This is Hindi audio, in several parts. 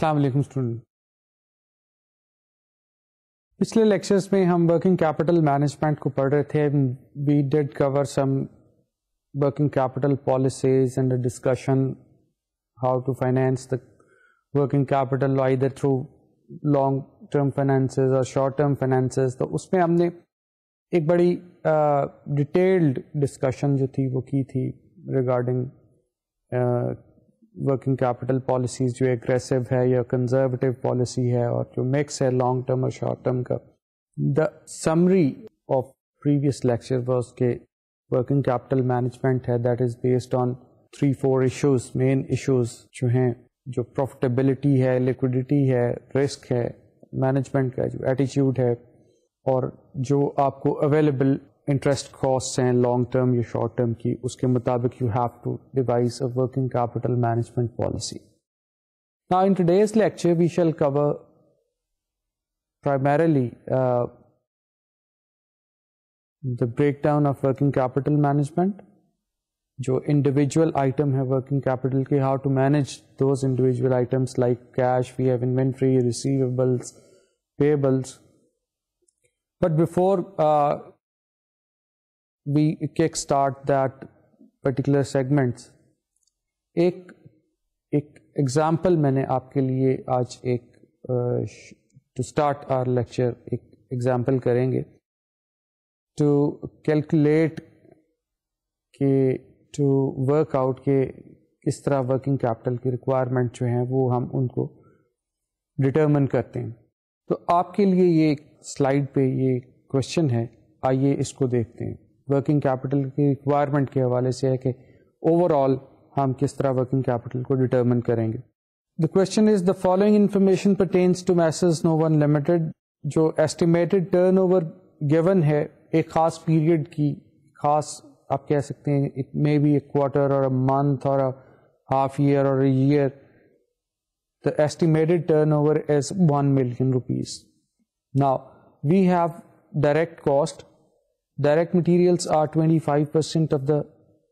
अस्सलाम वालेकुम स्टूडेंट। पिछले लेक्चर्स में हम वर्किंग कैपिटल मैनेजमेंट को पढ़ रहे थे। We did cover some working capital policies and discussion how to finance the working capital either through long term finances और शॉर्ट टर्म फाइनेंसेस तो उसमें हमने एक बड़ी डिटेल्ड uh, डिस्कशन जो थी वो की थी रिगार्डिंग वर्किंग कैपिटल पॉलिसीज़ जो एग्रेसिव है या कंजर्वेटिव पॉलिसी है और जो मिक्स है लॉन्ग टर्म और शॉर्ट टर्म का। The summary of previous lecture was के वर्किंग कैपिटल मैनेजमेंट है that is based on three four issues main issues जो हैं, जो प्रॉफिटेबिलिटी है लिक्विडिटी है रिस्क है मैनेजमेंट का जो एटीट्यूड है और जो आपको अवेलेबल इंटरेस्ट कॉस्ट हैं लॉन्ग टर्म या शॉर्ट टर्म की उसके मुताबिक you have to a working capital management policy lecture, we shall cover primarily uh, the breakdown of working capital management, जो individual item है working capital के, like cash, we have inventory, receivables, payables. But before uh, we kickstart that particular segments. एक एक एग्ज़ाम्पल मैंने आपके लिए आज एक टू स्टार्ट आर लेक्चर एक एग्ज़ाम्पल करेंगे. टू कैलकुलेट के टू वर्क आउट के किस तरह वर्किंग कैपिटल की रिक्वायरमेंट जो हैं वो हम उनको डिटर्मन करते हैं. तो आपके लिए ये स्लाइड पे ये क्वेश्चन है, आइए इसको देखते हैं. वर्किंग कैपिटल की रिक्वायरमेंट के हवाले से है कि ओवरऑल हम किस तरह वर्किंग कैपिटल को डिटर्मिन करेंगे the question is the following information pertains to messrs no one limited जो एस्टिमेटेड टर्न ओवर गिवन है एक खास पीरियड की खास आप कह सकते हैं it may be a quarter और अ मंथ और अ हाफ़ ईयर और a year the estimated turnover is 1 million rupees. Now, we have direct cost direct materials are 25 percent of the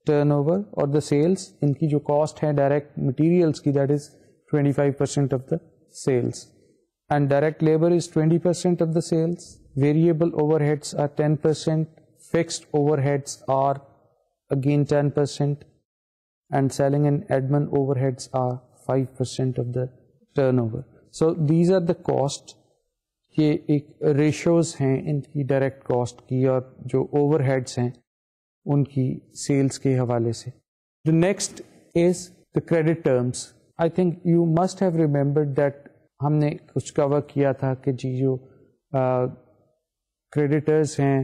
turnover और द सेल्स इनकी जो कॉस्ट है डायरेक्ट मटेरियल्स की that is 25 percent of the sales and direct labour is 20 percent of the sales variable overheads are 10 percent fixed overheads are again 10 percent. And selling and admin overheads are 5 percent of the turnover. So these are the costs ये एक रेशोज हैं इनकी डायरेक्ट कॉस्ट की और जो ओवरहेड्स हैं उनकी सेल्स के हवाले से। The next is the credit terms I think you must have remembered that हमने कुछ कवर किया था कि जी जो क्रेडिटर्स हैं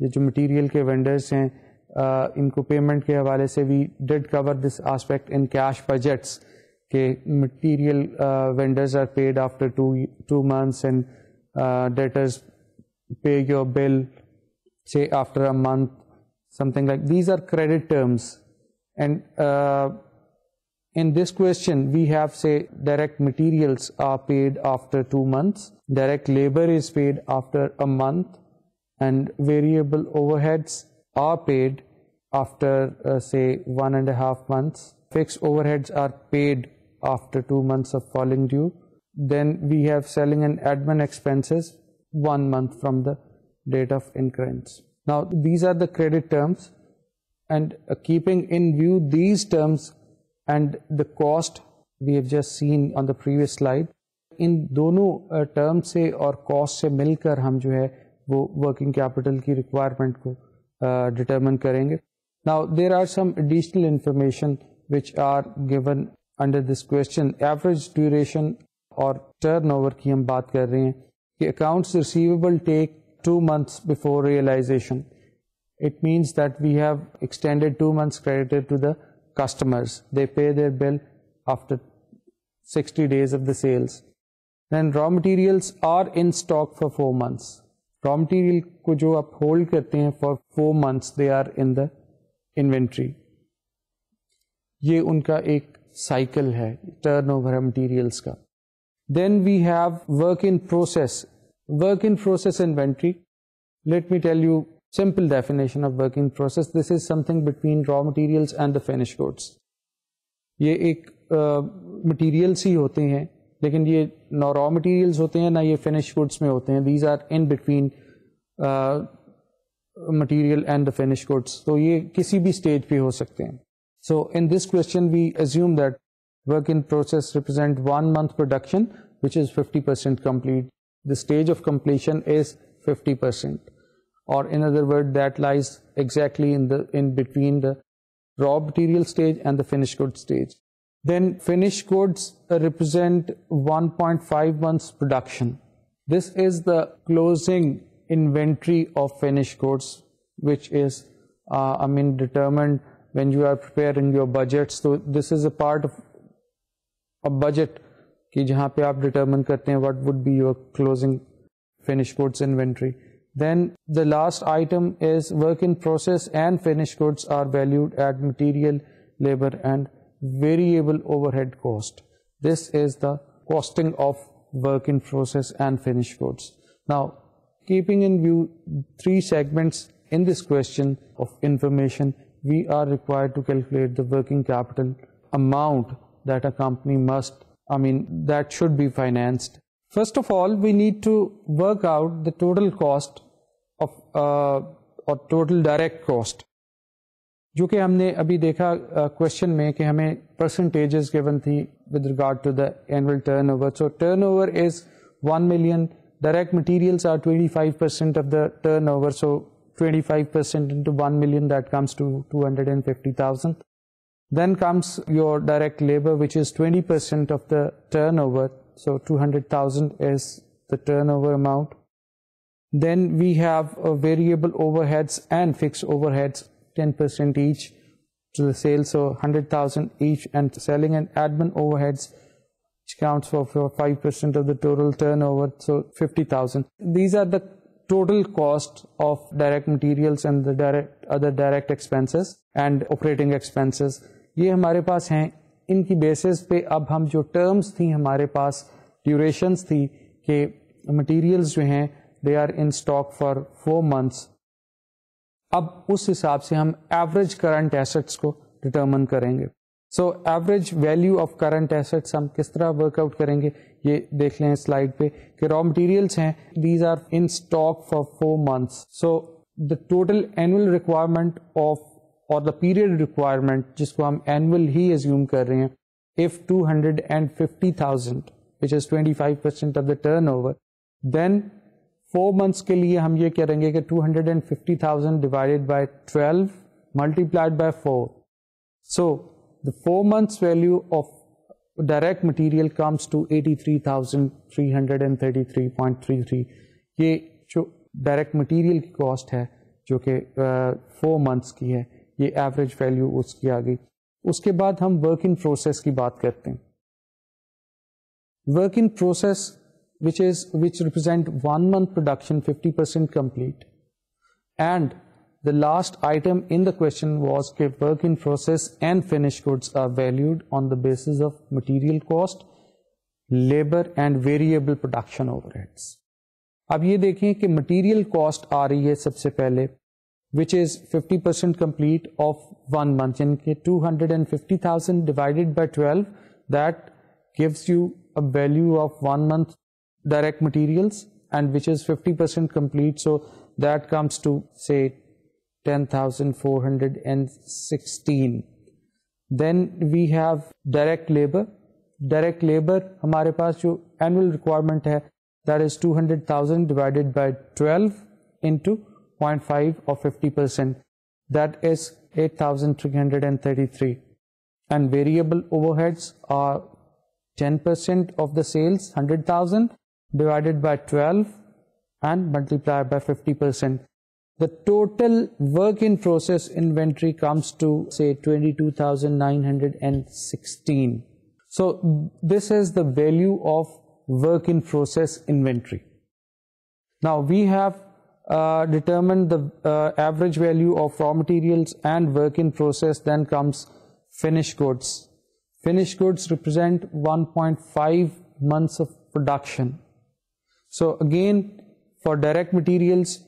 ये जो मटेरियल के वेंडर्स हैं uh, इनको पेमेंट के हवाले से we did cover this aspect in cash budgets के material vendors are paid after two two months and uh, debtors pay your bill say after a month something like these are credit terms. And uh, in this question we have say direct materials are paid after two months direct labor is paid after a month and variable overheads are paid after uh, say one and a half months. Fixed overheads are paid after two months of falling due then we have selling and admin expenses one month from the date of incurrence. Now these are the credit terms and uh, keeping in view these terms and the cost we have just seen on the previous slide इन दोनों टर्म uh, से और कॉस्ट से मिलकर हम जो है वो वर्किंग कैपिटल की रिक्वायरमेंट को डिटरमिन uh, करेंगे now there are some additional information which are given under this question average duration turnover की हम बात कर रहे हैं कि accounts receivable take two months before realisation bill after 60 days of the sales. Then raw materials are in stock for four months. Raw material को जो आप hold करते हैं are in the inventory. ये उनका एक cycle है turnover है materials का. Then we have work in process. Work in process inventory. Let me tell you simple definition of work in process. This is something between raw materials and the finished goods. ये एक मटीरियल्स uh, ही होते हैं लेकिन ये ना रॉ मटेरियल्स होते हैं ना ये फिनिश गुड्स में होते हैं these are in between material and the finish goods तो ये किसी भी स्टेज पे हो सकते हैं so in this question we assume that work in process represent one month production which is 50% complete the stage of completion is 50% or in other words that lies exactly in the in between the raw material stage and the finished goods stage then finished goods represent 1.5 months production. This is the closing inventory of finished goods, which is, uh, I mean, determined when you are preparing your budgets. So this is a part of a budget ki jahan pe aap determine karte hain what would be your closing finished goods inventory. Then the last item is work in process and finished goods are valued at material, labor and variable overhead cost. This is the costing of work in process and finished goods. Now, keeping in view three segments in this question of information, we are required to calculate the working capital amount that a company must, I mean, that should be financed. First of all, we need to work out the total cost of, uh, or total direct cost जो कि हमने अभी देखा क्वेश्चन uh, में कि हमें परसेंटेजेस गिवन थी with regard to the annual turnover so turnover is 1 million direct materials are 25% of the turnover so 25% into 1 million that comes to 250,000 then comes your direct labor which is 20% of the turnover so 200,000 is the turnover amount then we have uh, variable overheads and fixed overheads 10% each to the sales, so 100,000 each, and selling and admin overheads, which counts for 5% of the total turnover, so 50,000. These are the total cost of direct materials and the direct other direct expenses and operating expenses. ये हमारे पास हैं। इनकी बेसिस पे अब हम जो टर्म्स थी हमारे पास ड्यूरेशंस थी कि मटेरियल्स जो हैं they are in stock for four months अब उस हिसाब से हम एवरेज करंट एसेट्स को डिटर्मन करेंगे। So average value of current assets हम किस तरह वर्कआउट करेंगे, ये देख लें स्लाइड पे कि रॉ मटेरियल्स हैं these are in stock for four months so the total annual requirement of और द पीरियड रिक्वायरमेंट जिसको हम एनुअल ही एज्यूम कर रहे हैं if two hundred and fifty thousand which is twenty five percent of the turnover then four months के लिए हम ये करेंगे कि 250,000 divided by 12 multiplied by 4 so the four months value of direct material comes to 83,333.33 ये जो डायरेक्ट मटेरियल की कॉस्ट है जो कि फोर मंथ्स की है ये एवरेज वैल्यू उसकी आ गई उसके बाद हम वर्क इन प्रोसेस की बात करते हैं work in process which is which represent one month production 50% complete and the last item in the question was that work in process and finished goods are valued on the basis of material cost labor and variable production overheads अब ये देखें कि मटेरियल कॉस्ट आ रही है सबसे पहले which is 50 percent complete of one month यानी कि 250,000 divided by 12 that gives you a value of one month direct materials and which is 50% complete so that comes to say 10,416 then we have direct labor direct labor हमारे पास जो annual requirement है that is 200,000 divided by 12 into 0.5 or 50% that is 8,333 and variable overheads are 10% of the sales 100,000 divided by 12 and multiplied by 50%. The total work in process inventory comes to say 22,916. So this is the value of work in process inventory. Now we have uh, determined the uh, average value of raw materials and work in process, then comes finished goods. Finished goods represent 1.5 months of production. So again, for direct materials,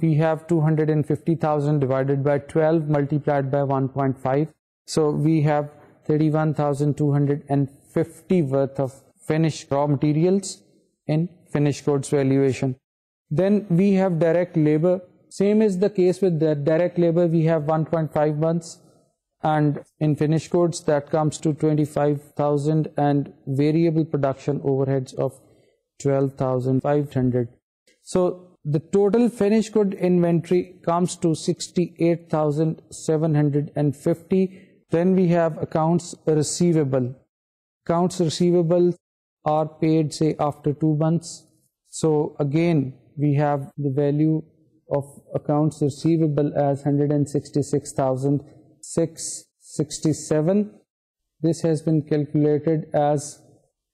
we have 250,000 divided by 12 multiplied by 1.5. So we have 31,250 worth of finished raw materials in finished goods valuation. Then we have direct labor. Same is the case with the direct labor. We have 1.5 months, and in finished goods that comes to 25,000, and variable production overheads of 12,500. So the total finished good inventory comes to 68,750. Then we have accounts receivable. Accounts receivable are paid, say, after 2 months. So again, we have the value of accounts receivable as 166,667. This has been calculated as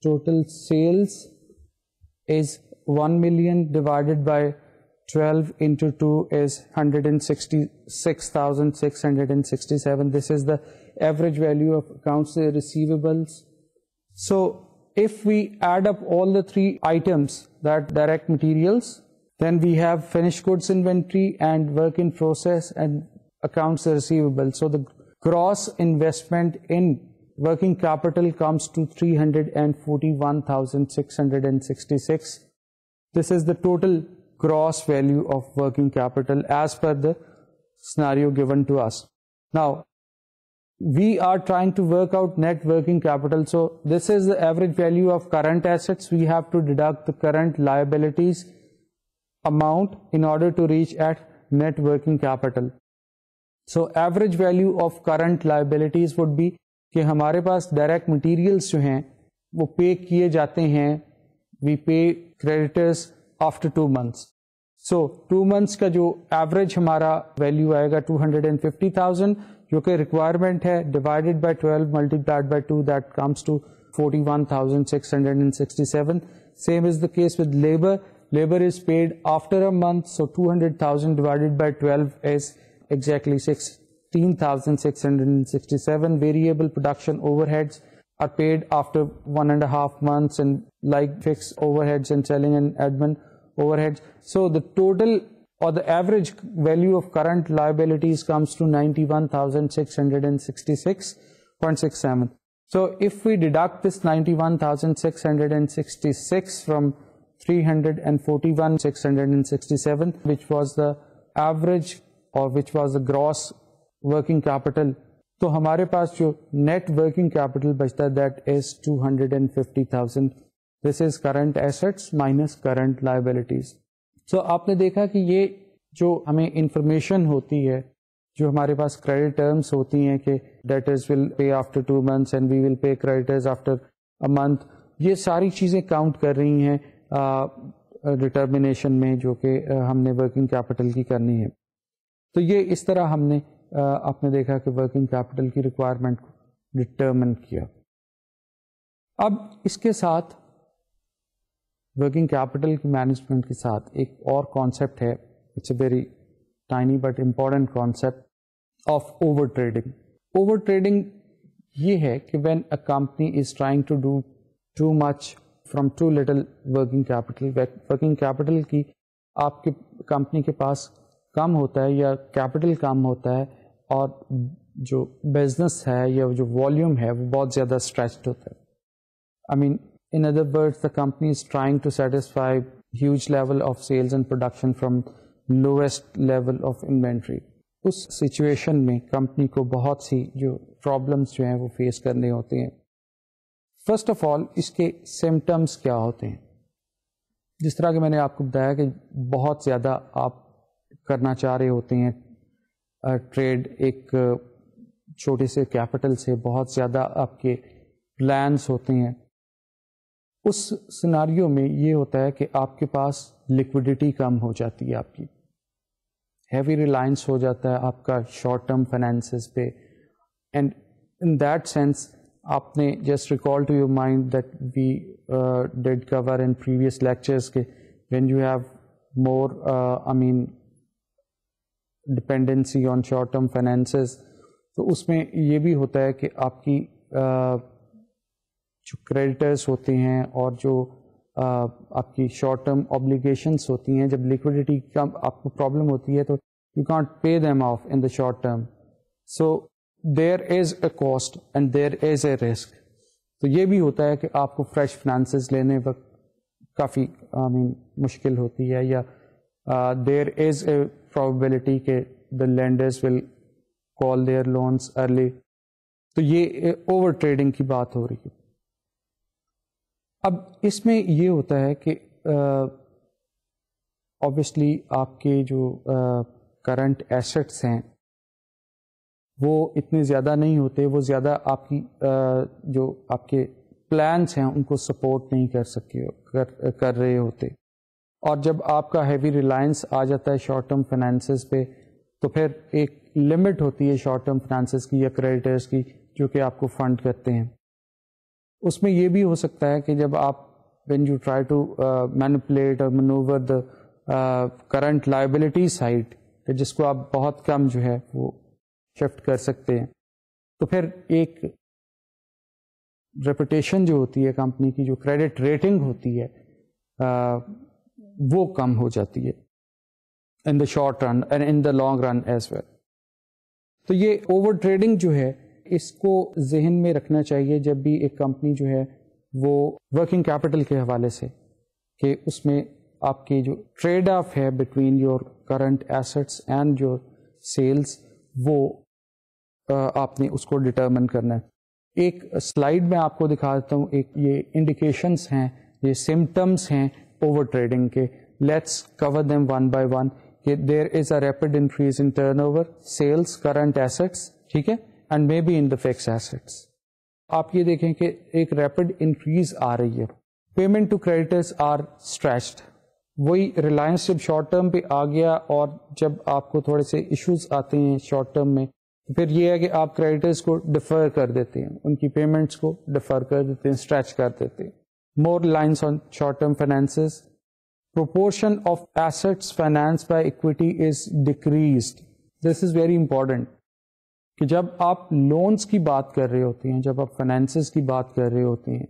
total sales is 1 million divided by 12 into 2 is 166,667. This is the average value of accounts receivables. So if we add up all the three items, that direct materials, then we have finished goods inventory and work in process and accounts receivable. So the gross investment in working capital comes to 341,666. This is the total gross value of working capital as per the scenario given to us. Now, we are trying to work out net working capital. So this is the average value of current assets. We have to deduct the current liabilities amount in order to reach at net working capital. So, average value of current liabilities would be कि हमारे पास डायरेक्ट मटेरियल्स जो हैं, वो पे किए जाते हैं we pay creditors after two months so two months का जो एवरेज हमारा वैल्यू आएगा two hundred and fifty thousand जो कि रिक्वायरमेंट है divided by twelve multiplied by two that comes to forty one thousand six hundred and sixty seven same is the case with labour labor is paid after a month so 200,000 divided by 12 is exactly 16,667 variable production overheads are paid after one and a half months and like fixed overheads and selling and admin overheads. So the total or the average value of current liabilities comes to 91,666.67. So if we deduct this 91,666 from 341 667 which was the average or which was the gross working capital. तो हमारे पास जो नेट वर्किंग कैपिटल बचता है that is 250,000 this is current assets minus current liabilities so आपने देखा कि ये जो हमें इंफॉर्मेशन होती है जो हमारे पास क्रेडिट टर्म्स होती हैं कि debtors will pay after two months and we will pay creditors after a month ये सारी चीज़ें काउंट कर रही हैं। डिटर्मिनेशन में जो कि हमने वर्किंग कैपिटल की करनी है। तो ये इस तरह हमने आपने देखा कि वर्किंग कैपिटल की रिक्वायरमेंट को डिटर्मिन किया। अब इसके साथ वर्किंग कैपिटल की मैनेजमेंट के साथ एक और कॉन्सेप्ट है। It's a very tiny but important concept of overtrading overtrading ये है कि when a company is trying to do too much from too little working capital working capital की आपके कंपनी के पास कम होता है या कैपिटल कम होता है और जो बिज़नेस है या जो वॉल्यूम है, वो बहुत ज़्यादा स्ट्रेच्ड होता है। I mean in other words the company is trying to satisfy huge level of sales and production from lowest level of inventory उस सिचुएशन में कंपनी को बहुत सी जो प्रॉब्लम्स जो हैं, वो फेस करने होते हैं। फ़र्स्ट ऑफ़ ऑल इसके सिम्टम्स क्या होते हैं? जिस तरह के मैंने आपको बताया कि बहुत ज़्यादा आप करना चाह रहे होते हैं ट्रेड एक छोटे से कैपिटल से बहुत ज़्यादा आपके प्लान्स होते हैं। उस सिनारियों में ये होता है कि आपके पास लिक्विडिटी कम हो जाती है आपकी। हैवी रिलायंस हो जाता है आपका शॉर्ट टर्म फाइनेंसेस पे। एंड इन दैट सेंस आपने just recall to your mind that we uh, did cover in previous lectures ke when you have more uh, I mean dependency on short term finances तो उसमें ये भी होता है कि आपकी uh, जो क्रेडिटर्स होते हैं और जो uh, आपकी शॉर्ट टर्म ऑब्लिगेशंस होती हैं जब लिक्विडिटी का आपको प्रॉब्लम होती है तो you can't pay them off in the short term so there is a cost and there is a risk तो ये भी होता है कि आपको फ्रेश फाइनेंसेस लेने वक्त काफ़ी आई मीन मुश्किल होती है या देयर इज़ ए प्रोबेबिलिटी के the lenders will call their loans early तो ये ओवर ट्रेडिंग की बात हो रही है। अब इसमें ये होता है कि ऑब्वियसली uh, आपके जो करंट uh, एसेट्स हैं वो इतने ज़्यादा नहीं होते वो ज़्यादा आपकी जो आपके प्लान्स हैं उनको सपोर्ट नहीं कर सके कर, कर रहे होते। और जब आपका हैवी रिलायंस आ जाता है शॉर्ट टर्म फाइनेंसेस पे तो फिर एक लिमिट होती है शॉर्ट टर्म फाइनेंसेस की या क्रेडिटर्स की जो कि आपको फंड करते हैं। उसमें यह भी हो सकता है कि जब आप when you try to manipulate और manoeuvre the current liability side जिसको आप बहुत कम जो है वो शिफ्ट कर सकते हैं। तो फिर एक रेपुटेशन जो होती है कंपनी की जो क्रेडिट रेटिंग होती है uh, वो कम हो जाती है। In the short run and in the long run as well तो ये ओवर ट्रेडिंग जो है इसको जहन में रखना चाहिए जब भी एक कंपनी जो है वो वर्किंग कैपिटल के हवाले से कि उसमें आपकी जो ट्रेड ऑफ़ है between your current assets and your sales वो आपने उसको डिटर्मिन करना है। एक स्लाइड में आपको दिखा देता हूँ। एक ये इंडिकेशंस हैं, ये सिम्टम्स हैं ओवर ट्रेडिंग के। Let's cover them one by one कि there is a rapid increase in turnover sales current assets ठीक है? And maybe in the fix assets आप ये देखें कि एक रैपिड इंक्रीज आ रही है। Payment to creditors are stretched वही रिलायंस जब शॉर्ट टर्म पे आ गया और जब आपको थोड़े से इश्यूज़ आते हैं शॉर्ट टर्म में फिर ये है कि आप क्रेडिटर्स को डिफर कर देते हैं। उनकी पेमेंट्स को डिफर कर देते हैं स्ट्रेच कर देते हैं। More lines on short term finances proportion of assets financed by equity is decreased. This is very important. कि जब आप लोन्स की बात कर रहे होते हैं, जब आप फाइनेंसेस की बात कर रहे होते हैं,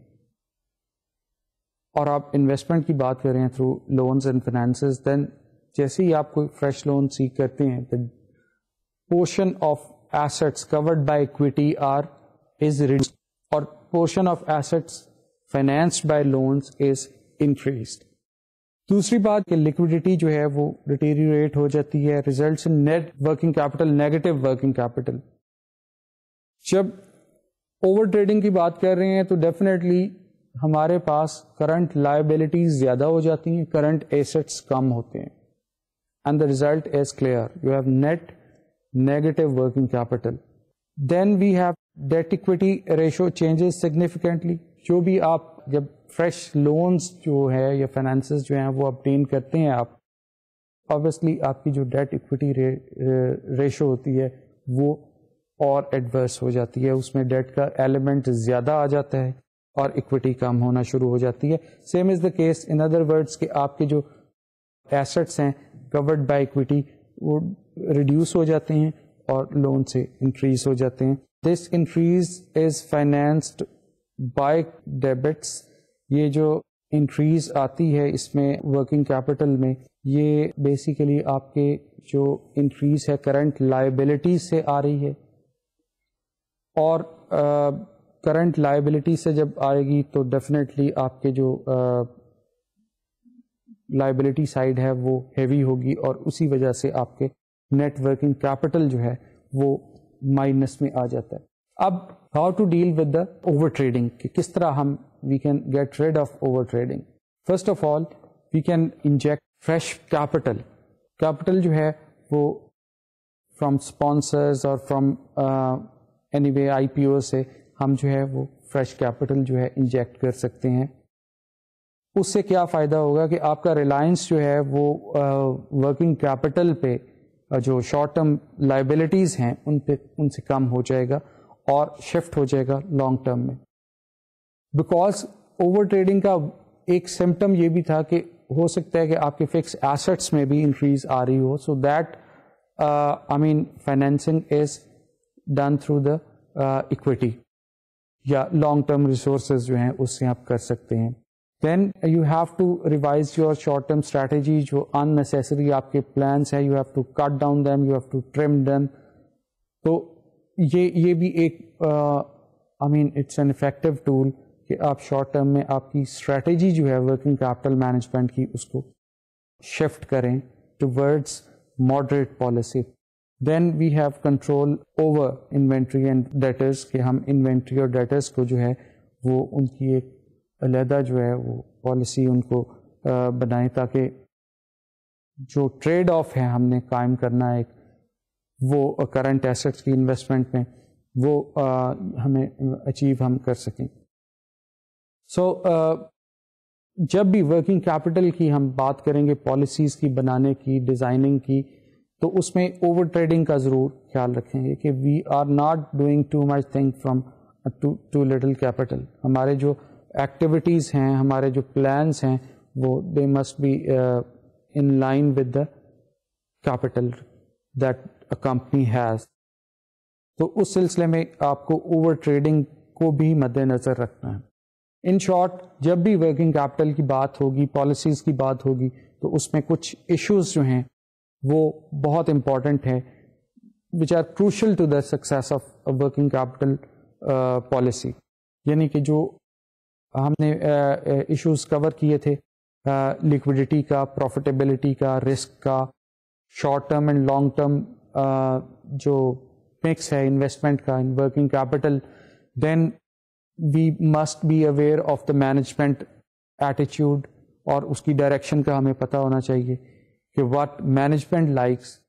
और आप इन्वेस्टमेंट की बात कर रहे हैं through loans and finances then जैसे ही आप कोई फ्रेश लोन सीख करते हैं the portion of assets covered by equity are is reduced और portion of assets financed by loans is increased दूसरी बात कि लिक्विडिटी जो है वो रिटेरिएट हो जाती है result in net working capital negative working capital जब ओवर ट्रेडिंग की बात कर रहे हैं तो डेफिनेटली हमारे पास करंट लाइबिलिटीज ज़्यादा हो जाती हैं करंट एसेट्स कम होते हैं. And the result is clear you have net negative working capital then we have debt equity ratio changes significantly जो भी आप जब फ्रेश लोन्स जो है या फाइनेंसेस जो हैं, वो अपटेन करते हैं आप ऑब्वियसली आपकी जो डेट इक्विटी रेशो होती है, वो और एडवर्स हो जाती है। उसमें डेट का एलिमेंट ज़्यादा आ जाता है और इक्विटी कम होना शुरू हो जाती है। Same is the case in other words कि आपके जो एसेट्स हैं कवर्ड बाय इक्विटी वो रिड्यूस हो जाते हैं और लोन से इंक्रीज हो जाते हैं. This increase is financed by debits ये जो इंक्रीज आती है इसमें वर्किंग कैपिटल में ये बेसिकली आपके जो इंक्रीज है करंट लाइबिलिटी से आ रही है. और करंट uh, लाइबिलिटी से जब आएगी तो डेफिनेटली आपके जो लाइबिलिटी uh, साइड है वो हैवी होगी और उसी वजह से आपके नेट वर्किंग कैपिटल जो है वो माइनस में आ जाता है। अब how to deal with the over trading किस तरह हम we can get rid of over trading first of all we can inject fresh capital capital जो है वो फ्रॉम स्पॉन्सर्स और फ्रॉम एनी वे आईपीओ से हम जो है वो फ्रेश कैपिटल जो है इंजेक्ट कर सकते हैं। उससे क्या फ़ायदा होगा कि आपका रिलायंस जो है वो वर्किंग uh, कैपिटल पे जो शॉर्ट टर्म लाइबिलिटीज़ हैं, उन पे, उनसे कम हो जाएगा और शिफ्ट हो जाएगा लॉन्ग टर्म में। बिकॉज़ ओवर ट्रेडिंग का एक सिम्टम ये भी था कि हो सकता है कि आपके फिक्स एसेट्स में भी इंक्रीज आ रही हो। So that I mean financing is done through the equity या लॉन्ग टर्म रिसोर्सेज जो हैं, उससे आप कर सकते हैं। Then you have to revise your short term strategy जो अननेसेसरी आपके प्लान्स हैं you have to cut down them you have to trim them तो ये ये भी एक I mean it's an effective tool कि आप शॉर्ट टर्म में आपकी स्ट्रेटजी जो है वर्किंग कैपिटल मैनेजमेंट की, उसको शिफ्ट करें towards moderate policy then we have control over inventory and debtors कि हम इन्वेंट्री और डेटर्स को जो है, वो उनकी एक अलहदा जो है वो पॉलिसी उनको बनाएँ ताकि जो ट्रेड ऑफ़ है हमने कायम करना है वो करंट एसेट्स की इन्वेस्टमेंट में वो हमें अचीव हम कर सकें। सो so, जब भी वर्किंग कैपिटल की हम बात करेंगे पॉलिसीज़ की बनाने की डिज़ाइनिंग की तो उसमें ओवर ट्रेडिंग का ज़रूर ख्याल रखेंगे कि we are not doing too much thing from too too little capital हमारे जो एक्टिविटीज़ हैं, हमारे जो प्लान्स हैं, वो they must be in line with the capital that a company has तो उस सिलसिले में आपको ओवर ट्रेडिंग को भी मद्देनज़र रखना है। इन शॉर्ट जब भी वर्किंग कैपिटल की बात होगी पॉलिसीज़ की बात होगी तो उसमें कुछ इश्यूज़ जो हैं, वो बहुत इंपॉर्टेंट है which are crucial to the success of working capital policy यानी कि जो हमने इश्यूज़ कवर किए थे लिक्विडिटी का प्रॉफिटेबिलिटी का रिस्क का short term and long term जो मिक्स है इन्वेस्टमेंट का in working capital then we must be aware of the management attitude और उसकी डायरेक्शन का हमें पता होना चाहिए कि व्हाट मैनेजमेंट लाइक्स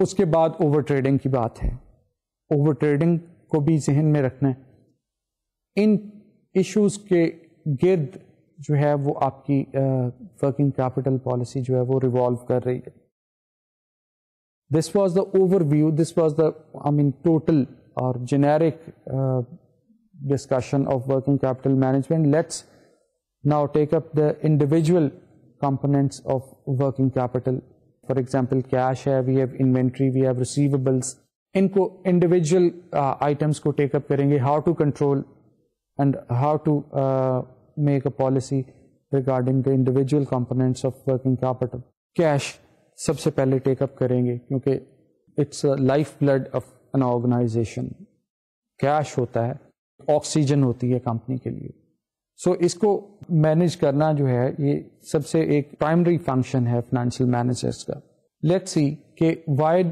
उसके बाद ओवर ट्रेडिंग की बात है। ओवर ट्रेडिंग को भी जहन में रखना है। इन इश्यूज़ के गिर्द जो है वो आपकी वर्किंग कैपिटल पॉलिसी जो है वो रिवॉल्व कर रही है this was the overview this was the I mean total और generic discussion of working capital management, let's now take up the individual components of working capital. For example, cash hai, we have inventory, we have receivables. इनको individual uh, items को take up करेंगे, how to control and how to uh, make a policy regarding the individual components of working capital. Cash सबसे पहले up करेंगे क्योंकि it's a lifeblood of an organization. Cash होता है ऑक्सीजन होती है कंपनी के लिए सो so, इसको मैनेज करना जो है ये सबसे एक प्राइमरी फ़ंक्शन है फाइनेंशियल मैनेजर्स का लेट्स सी कि why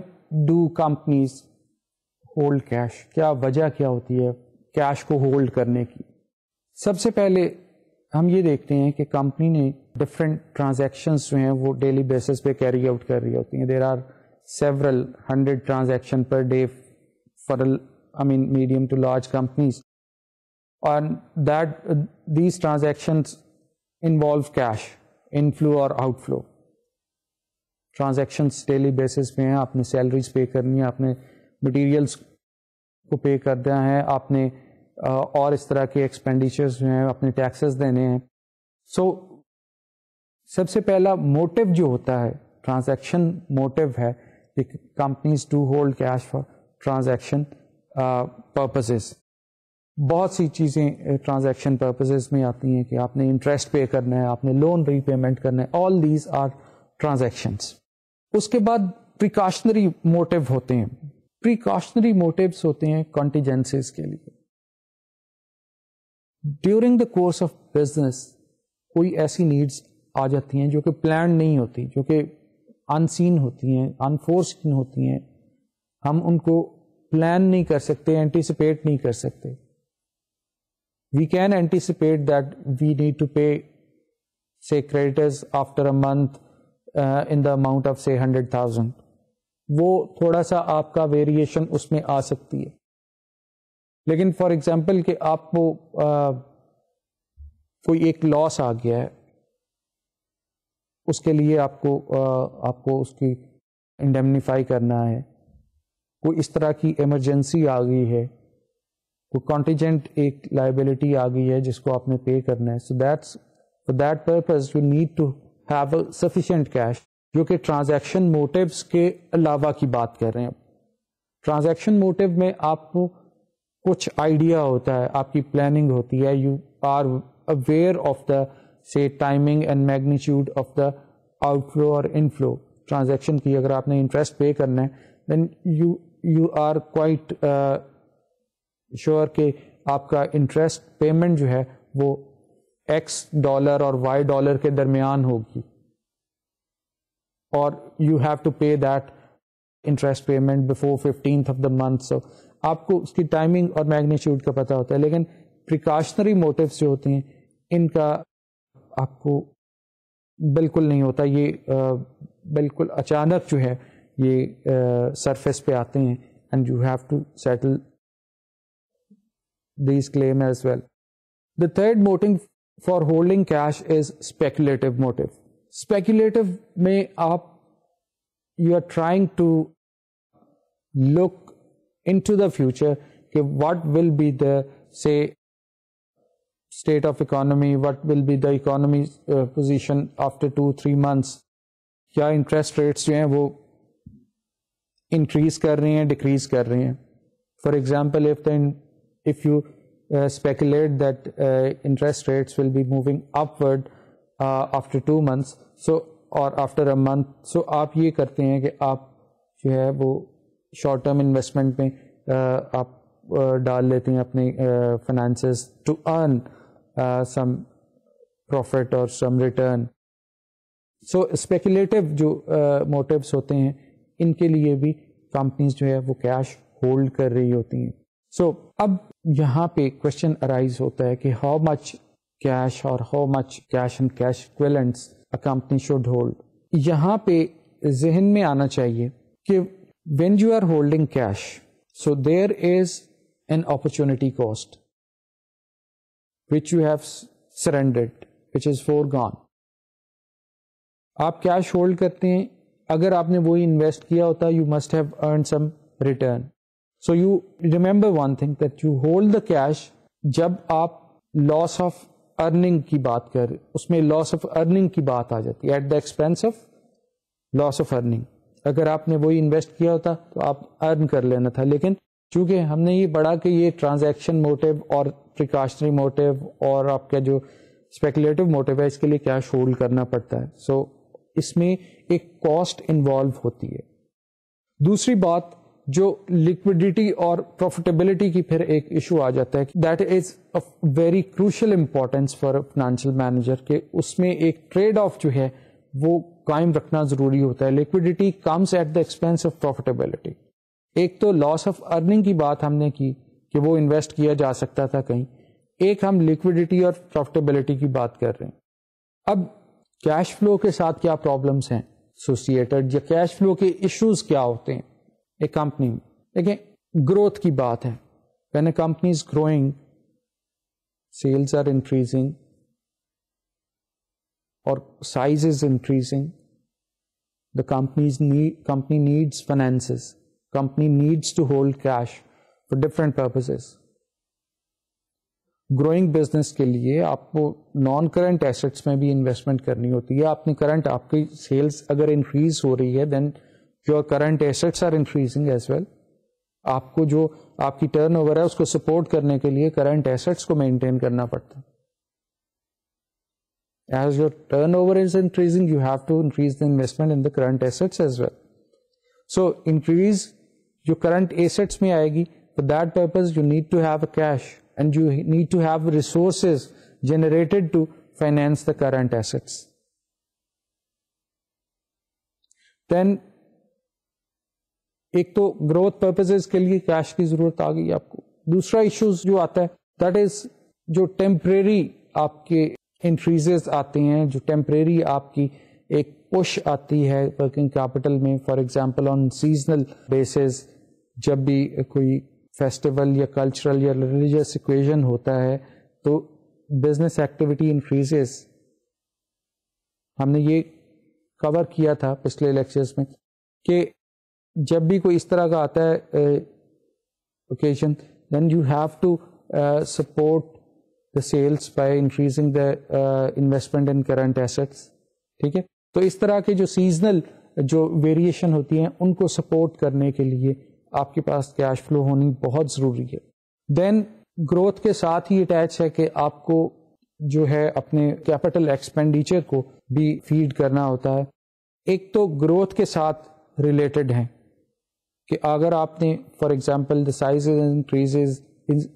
do companies hold cash क्या वजह क्या होती है कैश को होल्ड करने की। सबसे पहले हम ये देखते हैं कि कंपनी ने डिफरेंट ट्रांजैक्शंस जो हैं वो डेली बेसिस पे कैरी आउट कर रही होती हैं। There are several hundred transaction per day for I mean medium to large companies and that uh, these transactions involve cash inflow or outflow. Daily basis पे हैं आपने सैलरीज पे करनी है आपने मटेरियल्स को पे करना है आपने और इस तरह के एक्सपेंडिचर्स जो हैं अपने टैक्सेस देने हैं। सो so, सबसे पहला मोटिव जो होता है ट्रांजैक्शन मोटिव है कि companies to hold cash for transaction purposes बहुत सी चीज़ें ट्रांजैक्शन पर्पजेज में आती हैं कि आपने इंटरेस्ट पे करना है आपने लोन रीपेमेंट करना है। ऑल दीज आर ट्रांजैक्शंस उसके बाद प्रिकॉशनरी मोटिव होते हैं। प्रिकॉशनरी मोटिव्स होते हैं कॉन्टीजेंसीज के लिए। During the course of business कोई ऐसी नीड्स आ जाती हैं जो कि प्लान नहीं होती जो कि अनसीन होती हैं अनफोर्सिन होती हैं। हम उनको प्लान नहीं कर सकते एंटिसिपेट नहीं कर सकते। We can anticipate that we need to pay say creditors after a month uh, in the amount of say 100,000 वो थोड़ा सा आपका वेरिएशन उसमें आ सकती है। लेकिन फॉर एग्जांपल कि आपको कोई एक लॉस आ गया है उसके लिए आपको uh, आपको उसकी इंडेमनीफाई करना है कोई इस तरह की इमरजेंसी आ गई है तो कॉन्टीजेंट एक लाइबिलिटी आ गई है जिसको आपने पे करना है। So that's for that purpose you need to have sufficient cash जो कि ट्रांजैक्शन मोटिव्स के अलावा की बात कर रहे हैं। ट्रांजैक्शन मोटिव में आपको कुछ आइडिया होता है, आपकी प्लानिंग होती है you are aware of the से timing and magnitude of the outflow और इनफ्लो ट्रांजैक्शन की अगर आपने इंटरेस्ट पे करना है then you you are quite sure कि आपका इंटरेस्ट पेमेंट जो है, वो एक्स डॉलर और वाई डॉलर के दरमियान होगी। और you have to pay that interest payment before fifteen of the month सो आपको उसकी टाइमिंग और मैग्नीट्यूड का पता होता है लेकिन प्रिकॉशनरी मोटिव्स जो होते हैं इनका आपको बिल्कुल नहीं होता ये बिल्कुल अचानक जो है ये सरफेस पे आते हैं and you have to settle these claim as well. The third motive for holding cash is speculative motive. Speculative may up you are trying to look into the future okay, what will be the say state of economy what will be the economy uh, position after two three months क्या इंटरेस्ट रेट्स जो हैं वो इंक्रीज कर रही हैं डिक्रीज कर रही हैं for example if the if you speculate that uh, interest rates will be moving upward uh, after two months so or after a month so आप ये करते हैं कि आप जो है वो शॉर्ट टर्म इन्वेस्टमेंट में uh, आप डाल लेते हैं अपने finances to earn some profit और सम रिटर्न सो स्पेकुलेटिव जो मोटिव्स होते हैं इनके लिए भी कंपनीज़ जो है वो कैश होल्ड कर रही होती हैं। सो so, अब यहाँ पे क्वेश्चन अराइज होता है कि हाउ मच कैश और how much cash and cash equivalents a company should hold यहाँ पे जहन में आना चाहिए कि when you are holding cash, so there is an opportunity cost, which you have surrendered, which is foregone. आप कैश होल्ड करते हैं, अगर आपने वही इन्वेस्ट किया होता you must have earn some return so you remember one thing that you hold the cash जब आप लॉस ऑफ़ अर्निंग की बात कर, उसमें लॉस ऑफ़ अर्निंग की बात आ जाती है at the expense of loss of earning अगर आपने वही इन्वेस्ट किया होता तो आप अर्न कर लेना था। लेकिन चूँकि हमने ये पढ़ा कि ये ट्रांजैक्शन मोटिव और प्रिकॉशनरी मोटिव और आपका जो स्पेकुलेटिव मोटिव है इसके लिए कैश होल्ड करना पड़ता है। सो so, इसमें एक कॉस्ट इन्वॉल्व होती है। दूसरी बात जो लिक्विडिटी और प्रॉफिटेबिलिटी की फिर एक इशू आ जाता है that is a very crucial importance for financial manager के उसमें एक ट्रेड ऑफ़ जो है वो कायम रखना ज़रूरी होता है। Liquidity comes at the expense of profitability एक तो लॉस ऑफ़ अर्निंग की बात हमने की कि वो इन्वेस्ट किया जा सकता था कहीं। एक हम लिक्विडिटी और प्रॉफिटेबिलिटी की बात कर रहे हैं। अब कैश फ्लो के साथ क्या प्रॉब्लम्स हैं? एसोसिएटेड या कैश फ्लो के इश्यूज़ क्या होते हैं? एक कंपनी में। देखिए ग्रोथ की बात है। When company is growing sales are increasing or size is increasing, the company's need, company needs finances. Company needs to hold cash for different purposes. Growing business के लिए आपको नॉन करंट एसेट्स में भी इन्वेस्टमेंट करनी होती है आपने करंट आपकी सेल्स अगर इंक्रीज हो रही है then your current assets are increasing as well आपको जो आपकी टर्न ओवर है उसको सपोर्ट करने के लिए करंट एसेट्स को मेंटेन करना पड़ता है as your turnover is increasing, you have to increase the investment in the current assets as well. So increase your current assets में आएगी. For that purpose, you need to have a cash and you need to have resources generated to finance the current assets. Then एक तो ग्रोथ पर्पजेज के लिए कैश की जरूरत आ गई आपको दूसरा इश्यूज जो आता है दैट इज जो टेम्परेरी आपके इंक्रीजेस आते हैं, जो टेम्परेरी आपकी एक पुश आती है वर्किंग कैपिटल में for example on seasonal basis जब भी कोई फेस्टिवल या कल्चरल या रिलीजियस इक्वेशन होता है तो बिज़नेस एक्टिविटी इंक्रीजेस हमने ये कवर किया था पिछले लेक्चर्स में कि जब भी कोई इस तरह का आता है occasion then you have to support the sales by increasing the uh, investment in current assets ठीक है? तो इस तरह के जो सीजनल जो वेरिएशन होती हैं उनको सपोर्ट करने के लिए आपके पास कैश फ्लो होनी बहुत ज़रूरी है। देन ग्रोथ के साथ ही अटैच है कि आपको जो है अपने कैपिटल एक्सपेंडिचर को भी फ़ीड करना होता है। एक तो ग्रोथ के साथ रिलेटेड है कि अगर आपने for example the size increases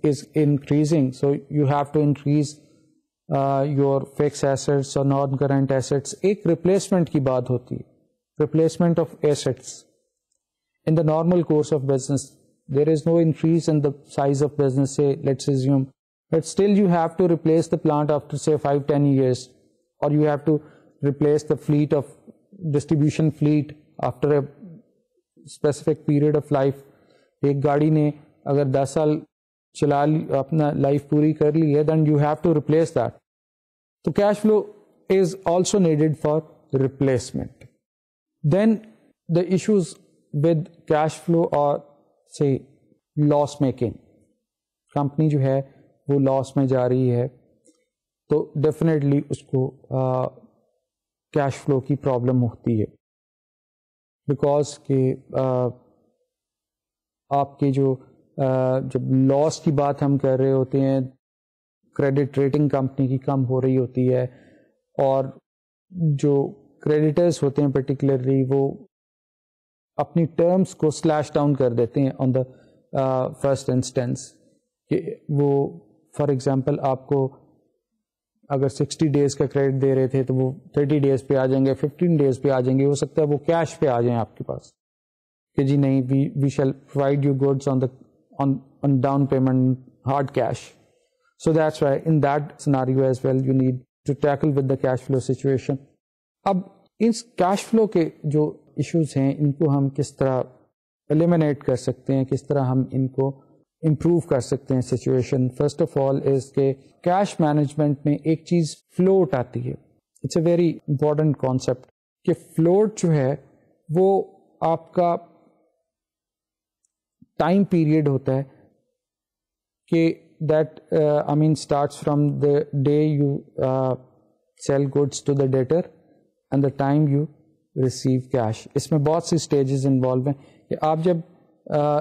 is increasing, so you have to increase uh, your fixed assets or non-current assets. एक replacement की बात होती है, replacement of assets. In the normal course of business, there is no increase in the size of business, say, let's assume, but still you have to replace the plant after say 5-10 years, or you have to replace the fleet of distribution fleet after a specific period of life. एक गाड़ी ने अगर 10 साल चला अपना लाइफ पूरी कर ली है then you have to replace that तो cash flow is also needed for replacement then the issues with cash flow और से लॉस मेकिंग कंपनी जो है, वो लॉस में जा रही है तो डेफिनेटली उसको कैश फ्लो की प्रॉब्लम होती है. बिकॉज़ के आपके जो जब लॉस की बात हम कर रहे होते हैं क्रेडिट रेटिंग कंपनी की कम हो रही होती है और जो क्रेडिटर्स होते हैं पर्टिकुलरली वो अपनी टर्म्स को स्लैश डाउन कर देते हैं ऑन द फ़र्स्ट इंस्टेंस कि वो फॉर एग्जांपल आपको अगर 60 डेज़ का क्रेडिट दे रहे थे तो वो 30 डेज़ पे आ जाएँगे 15 डेज़ पे आ जाएँगे, हो सकता है वो कैश पे आ जाए आपके पास कि जी नहीं we we shall provide you goods on the on, on down payment, hard cash. So that's why in that scenario as well, you need to tackle with the cash flow situation. अब इस कैश फ्लो के जो इश्यूज़ हैं इनको हम किस तरह एलिमिनेट कर सकते हैं किस तरह हम इनको इम्प्रूव कर सकते हैं situation first of all is के कैश मैनेजमेंट में एक चीज़ फ्लोट आती है it's a very important concept कि फ्लोट जो है वो आपका टाइम पीरियड होता है कि that I mean start from the day you sell goods to the debtor and the time you receive cash इसमें बहुत सी स्टेजेस इन्वॉल्व हैं कि आप जब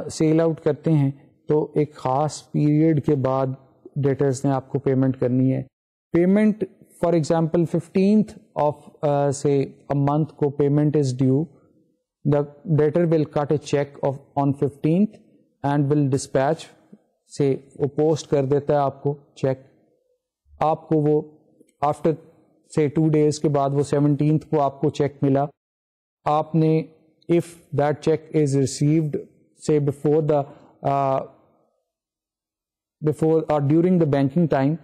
सेल uh, आउट करते हैं तो एक ख़ास पीरियड के बाद डेटर्स ने आपको पेमेंट करनी है। Payment for example fifteenth of से मंथ को payment is due the debtor will cut a cheque off on fifteenth and will dispatch से वो पोस्ट कर देता है आपको चेक आपको आपने if that cheque is received से the during the banking time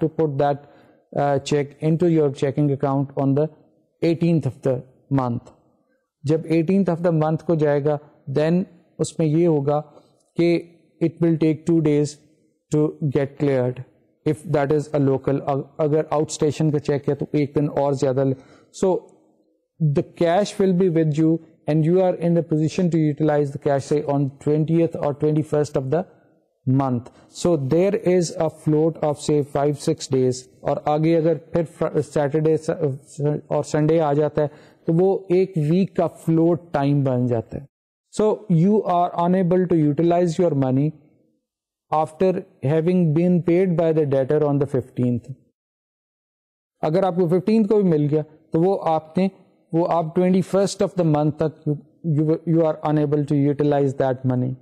to put that uh, check into your checking account on the 18th of the month जब एटीन ऑफ़ द मंथ को जाएगा देन उसमें ये होगा कि it will take two days to get cleared if that is a local अगर आउट स्टेशन का चेक है तो एक दिन और ज़्यादा so the cash will be with you and you are in the position to utilise the cash on twenty और twenty first of the month so there is a float of से फाइव सिक्स डेज़ और आगे अगर फिर सैटरडे और संडे आ जाता है तो वो एक वीक का फ्लोट टाइम बन जाता है। So you are unable to utilise your money after having been paid by the debtor on the fifteenth अगर आपको फिफ्टींथ को भी मिल गया तो वो आपने, वो आप twenty first of the month तक you are unable to utilise that money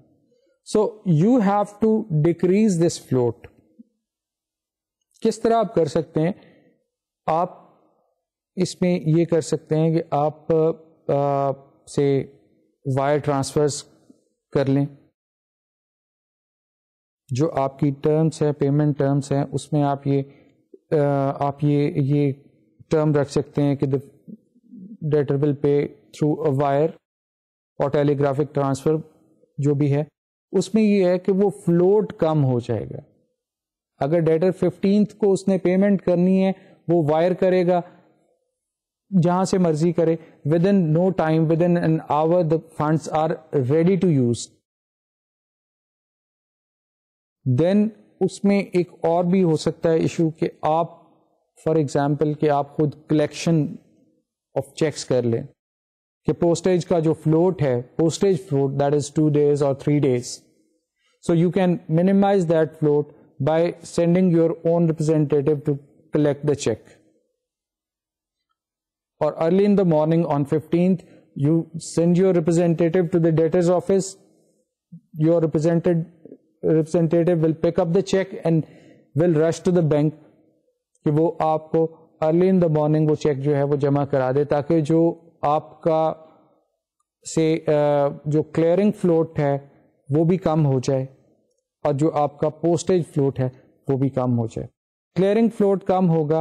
so you have to decrease this float किस तरह आप कर सकते हैं? आप इसमें ये कर सकते हैं कि आप आ, से वायर ट्रांसफर्स कर लें। जो आपकी टर्म्स है पेमेंट टर्म्स हैं उसमें आप ये आ, आप ये ये टर्म रख सकते हैं कि debtor will pay through a wire और टेलीग्राफिक ट्रांसफ़र जो भी है। उसमें ये है कि वो फ्लोट कम हो जाएगा। अगर डेटर फिफ्टींथ को उसने पेमेंट करनी है वो वायर करेगा जहाँ से मर्ज़ी करे within no time within an hour the funds are ready to use then उसमें एक और भी हो सकता है इशू कि आप फॉर एग्ज़ाम्पल कि आप खुद कलेक्शन ऑफ़ चेक्स कर लें। कि पोस्टेज का जो फ्लोट है postage float that is two days और three days so you can minimise that float by sending your own representative to collect the cheque or early in the morning on 15th, you send your representative to the debtor's office your represented representative will pick up the check and will rush to the bank कि वो आपको अर्ली इन द मॉर्निंग वो चेक जो है वो जमा करा दे ताकि जो आपका से जो क्लियरिंग फ्लोट है वो भी कम हो जाए और जो आपका पोस्टेज फ्लोट है वो भी कम हो जाए क्लियरिंग फ्लोट कम होगा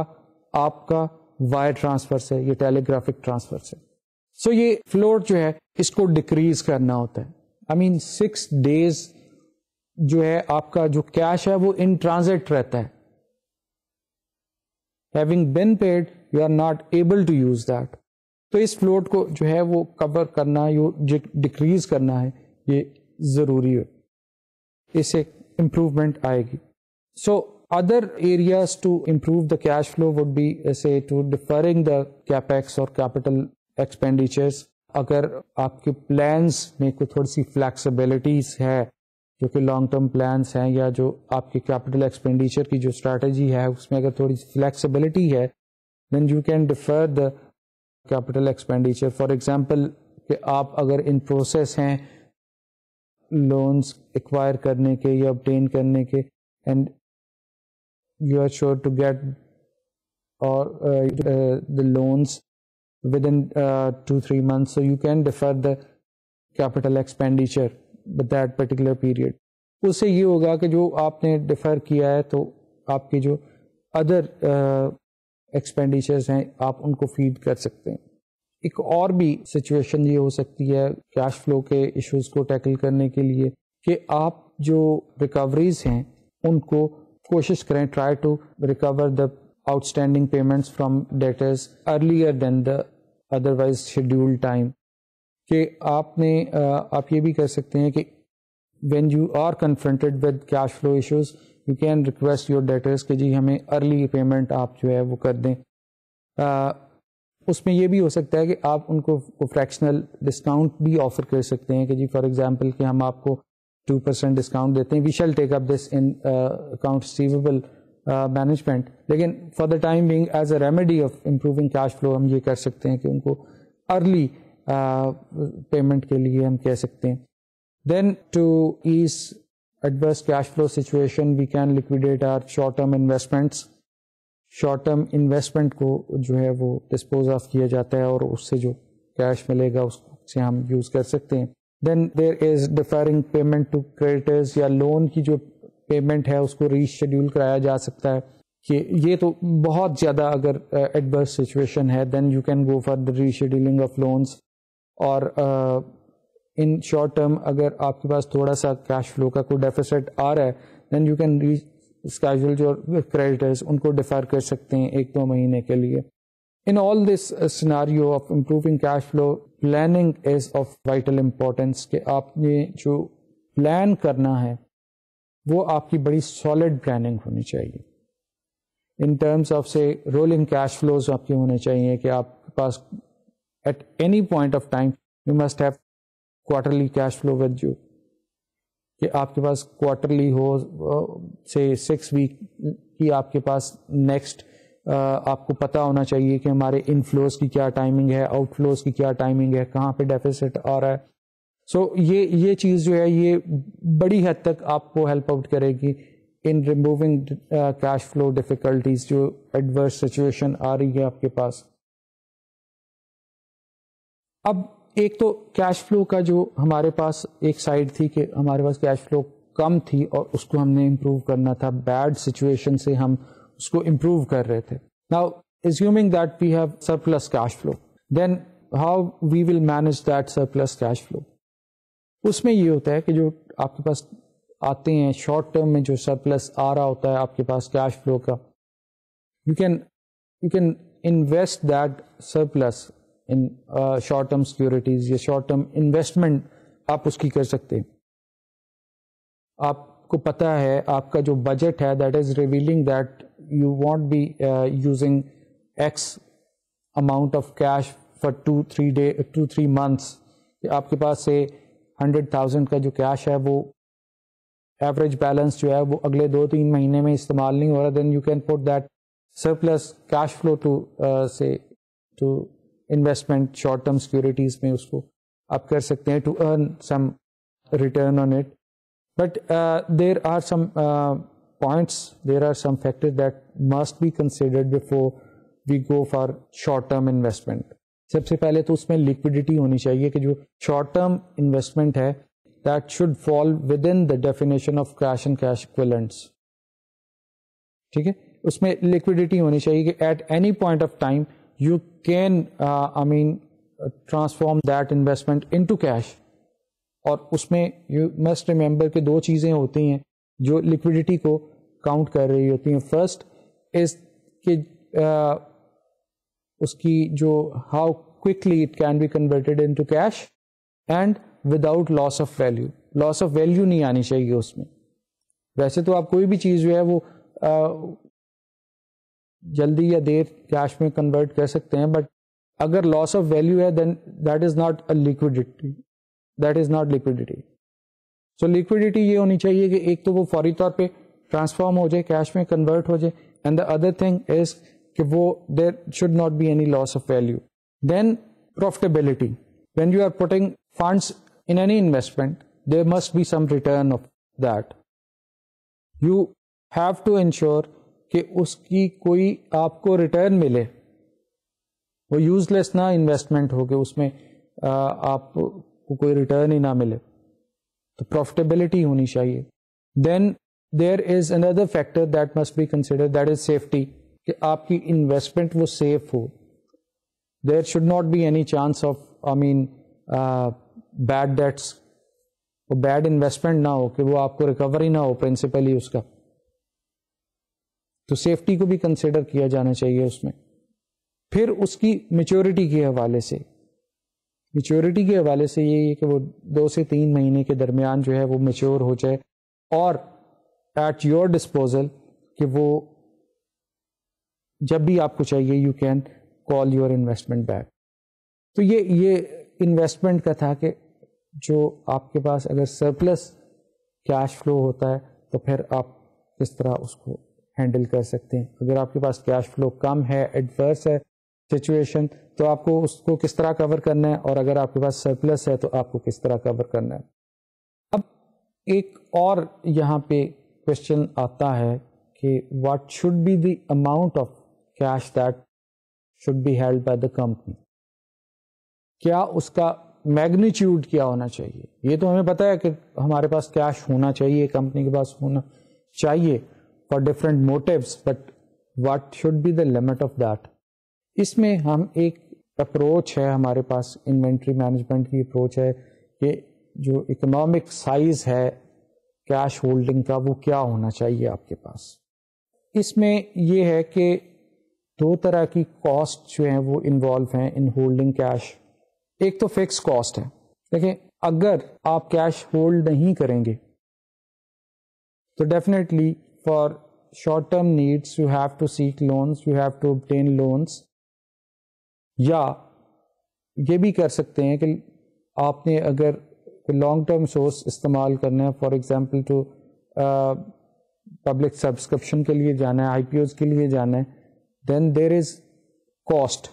आपका वायर ट्रांसफ़र से, ये टेलीग्राफिक ट्रांसफ़र से। सो so, ये फ्लोट जो है, इसको डिक्रीज करना होता है। आई मीन सिक्स डेज़ जो है, आपका जो कैश है, वो इन ट्रांजिट रहता है। Having bin paid you are not able to use that तो इस फ्लोट को जो है, वो कवर करना जो डिक्रीज करना है, ये ज़रूरी है। इससे इंप्रूवमेंट आएगी। So other areas to improve the cash flow would be से टू डिफरिंग द कैपेक्स और कैपिटल एक्सपेंडिचर्स अगर आपके प्लान्स में कोई थोड़ी सी फ्लैक्सिबिलिटीज है, जो कि लॉन्ग टर्म प्लान्स हैं, या जो आपके कैपिटल एक्सपेंडिचर की जो स्ट्रैटेजी है, उसमें अगर थोड़ी सी फ्लैक्सिबिलिटी है then you can defer the capital expenditure for example कि आप अगर इन प्रोसेस हैं लोन्स एक्वायर करने के या ऑब्टेन करने के and you are sure to get और the loans within two three month so you can defer the capital expenditure that particular period उससे ये होगा कि जो आपने डिफर किया है तो आपके जो अदर एक्सपेंडिचर्स हैं, आप उनको फ़ीड कर सकते हैं। एक और भी सिचुएशन ये हो सकती है कैश फ्लो के इश्यूज़ को टैकल करने के लिए कि आप जो रिकवरीज हैं, उनको कोशिश करें try to recover the outstanding payments from debtors earlier than the otherwise scheduled time कि आपने आप ये भी कर सकते हैं कि when you are confronted with cash flow issues you can request your debtors कि जी हमें अर्ली पेमेंट आप जो है वो कर दें। आ, उसमें ये भी हो सकता है कि आप उनको फ्रैक्शनल डिस्काउंट भी ऑफ़र कर सकते हैं कि जी फॉर एग्जांपल कि हम आपको टू परसेंट डिस्काउंट देते हैं। We shall take up this in account receivable management लेकिन for the time being as a remedy of improving cash flow हम ये कर सकते हैं कि उनको अर्ली पेमेंट के लिए हम कह सकते हैं। Then to ease adverse cash flow situation, we can liquidate our short term investments. Short term investment को जो है वो डिस्पोज ऑफ़ किया जाता है और उससे जो कैश मिलेगा उससे हम यूज़ कर सकते हैं। Then there is deferring payment to creditors या लोन की जो पेमेंट है, उसको रीशेड्यूल कराया जा सकता है। कि ये तो बहुत ज़्यादा अगर एडवर्स सिचुएशन है then you can go for the rescheduling of loans और इन शॉर्ट टर्म अगर आपके पास थोड़ा सा कैश फ्लो का कोई डेफिसिट आ रहा है then you can reschedule जो क्रेडिटर्स उनको डिफर कर सकते हैं एक दो महीने के लिए। In all this scenario of improving cash flow planning is of vital importance कि आपने जो प्लान करना है, वो आपकी बड़ी सॉलिड प्लानिंग होनी चाहिए। इन टर्म्स ऑफ़ से रोलिंग कैश फ्लोज आपके होने चाहिए कि आपके पास at any point of time you must have quarterly cash flow with you कि आपके पास क्वार्टरली हो से सिक्स वीक की आपके पास नेक्स्ट आपको पता होना चाहिए कि हमारे इनफ्लोज की क्या टाइमिंग है आउटफ्लोज की क्या टाइमिंग है कहाँ पे डेफिसिट आ रहा है। सो so, ये ये चीज़ जो है ये बड़ी हद तक आपको हेल्प आउट करेगी in removing cash flow difficulties जो एडवर्स सिचुएशन आ रही है आपके पास। अब एक तो कैश फ्लो का जो हमारे पास एक साइड थी कि हमारे पास कैश फ्लो कम थी और उसको हमने इम्प्रूव करना था। बैड सिचुएशन से हम उसको इम्प्रूव कर रहे थे। Now assuming that we have surplus cash flow, then how we will manage that surplus cash flow? उसमें ये होता है कि जो आपके पास आते हैं शॉर्ट टर्म में जो सरप्लस आ रहा होता है आपके पास कैश फ्लो का you can you can invest that surplus in short term securities या शॉर्ट टर्म इन्वेस्टमेंट आप उसकी कर सकते हैं। आपको पता है, आपका जो बजट है that is revealing that you won't be using X amount of cash for two three day two three months आपके पास से हंड्रेड थाउज़ेंड का जो कैश है वो एवरेज बैलेंस जो है वो अगले दो तीन महीने में इस्तेमाल नहीं हो रहा then you can put that surplus cash flow to से to investment short term securities में उसको आप कर सकते हैं to earn some return on it uh, there are some uh, points, there are some factors that must be considered before we go for short term investment. सबसे पहले तो उसमें लिक्विडिटी होनी चाहिए कि जो शॉर्ट टर्म इन्वेस्टमेंट है that should fall within the definition of cash and cash equivalents ठीक है? उसमें लिक्विडिटी होनी चाहिए कि at any point of time you can I mean transform that investment into cash और उसमें यू मस्ट रिमेंबर कि दो चीज़ें होती हैं. जो लिक्विडिटी को काउंट कर रही होती हैं। फ़र्स्ट इज़ कि uh, उसकी जो how quickly it can be converted into cash and without loss of value loss of value नहीं आनी चाहिए उसमें। वैसे तो आप कोई भी चीज़ जो है वो आ, जल्दी या देर कैश में कन्वर्ट कर सकते हैं बट अगर लॉस ऑफ़ वैल्यू है then that is not a liquidity that is not liquidity so liquidity ये होनी चाहिए कि एक तो वो फौरी तौर पे ट्रांसफॉर्म हो जाए कैश में कन्वर्ट हो जाए and the other thing is कि वो there should not be any loss of value then profitability when you are putting funds in any investment there must be some return of that you have to ensure कि उसकी कोई आपको रिटर्न मिले। वो यूजलेस ना इन्वेस्टमेंट हो गए उसमें आपको कोई रिटर्न ही ना मिले। तो प्रॉफिटेबिलिटी होनी चाहिए। Then there is another factor that must be consider that is safety कि आपकी इन्वेस्टमेंट वो सेफ़ हो। There should not be any chance of I mean bad debts वो बैड इन्वेस्टमेंट ना हो, कि वो आपको रिकवरी ना हो प्रिंसिपली उसका। तो सेफ्टी को भी कंसिडर किया जाना चाहिए उसमें। फिर उसकी मेच्योरिटी के हवाले से। मेच्योरिटी के हवाले से ये है कि वो दो से तीन महीने के दरमियान जो है वो मेच्योर हो जाए और एट योर डिस्पोजल कि वो जब भी आपको चाहिए you can call your investment back तो ये ये इन्वेस्टमेंट का था कि जो आपके पास अगर सरप्लस कैश फ्लो होता है तो फिर आप किस तरह उसको हैंडल कर सकते हैं। अगर आपके पास कैश फ्लो कम है एडवर्स है सिचुएशन तो आपको उसको किस तरह कवर करना है? और अगर आपके पास सरप्लस है तो आपको किस तरह कवर करना है? अब एक और यहाँ पे क्वेश्चन आता है कि what should be the amount of cash that should be held by the company क्या उसका मैग्नीट्यूड क्या होना चाहिए? ये तो हमें पता है कि हमारे पास कैश होना चाहिए कंपनी के पास होना चाहिए for different motives but what should be the limit of that इसमें हम एक अप्रोच है, हमारे पास इन्वेंट्री मैनेजमेंट की अप्रोच है कि जो इकोनॉमिक साइज़ है कैश होल्डिंग का, वो क्या होना चाहिए आपके पास। इसमें यह है कि दो तरह की कॉस्ट जो है, वो इन्वॉल्व हैं इन होल्डिंग कैश एक तो फिक्स कॉस्ट है। देखिए, अगर आप कैश होल्ड नहीं करेंगे तो definitely for short term needs you have to seek loans you have to obtain loans या ये भी कर सकते हैं कि आपने अगर लॉन्ग टर्म सोर्स इस्तेमाल करना है for example to public subscription के लिए जाना है आईपीओ के लिए जाना है देन देर इज़ कॉस्ट